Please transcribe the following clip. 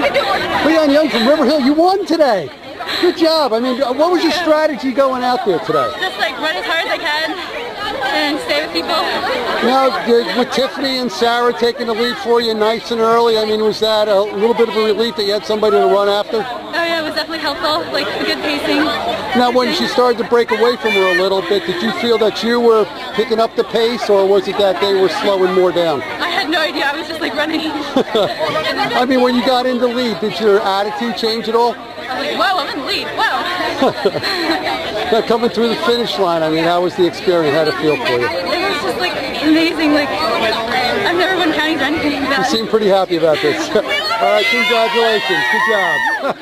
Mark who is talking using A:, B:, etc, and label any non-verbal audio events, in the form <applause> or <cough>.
A: Leann Young from River Hill, you won today. Good job. I mean, what was your strategy going out there today?
B: Just like run as hard as I can and stay with people.
A: Now, with Tiffany and Sarah taking the lead for you nice and early, I mean, was that a little bit of a relief that you had somebody to run after?
B: Oh yeah, it was definitely helpful. Like the good pacing.
A: Now, when she started to break away from her a little bit, did you feel that you were picking up the pace, or was it that they were slowing more down?
B: I no idea. I was just like running. <laughs>
A: I mean, when you got into lead, did your attitude change at all?
B: I was like, whoa, I'm in the lead. Wow. <laughs>
A: Now, coming through the finish line, I mean, how was the experience? How did it feel for you?
B: It was just like amazing. Like I've never been counting or anything like
A: You seem pretty happy about this. <laughs> All right, congratulations. Good job.